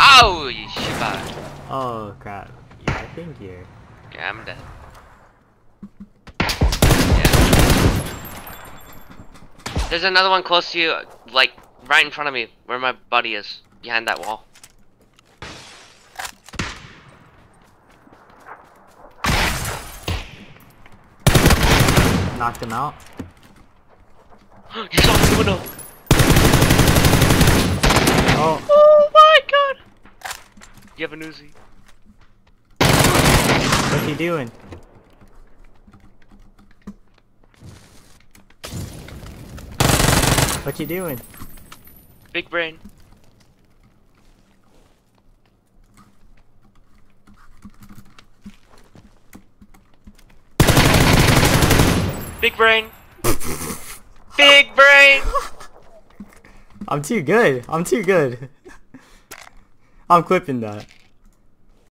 Oh, you shit. Oh crap. Yeah, I think you're. Yeah, I'm dead. Yeah. There's another one close to you, like right in front of me, where my buddy is, behind that wall. Knocked him out. you saw the window. Oh, Oh my god. You have an Uzi. what's he doing? What you doing? Big brain. Big brain. Big brain. I'm too good. I'm too good. I'm clipping that.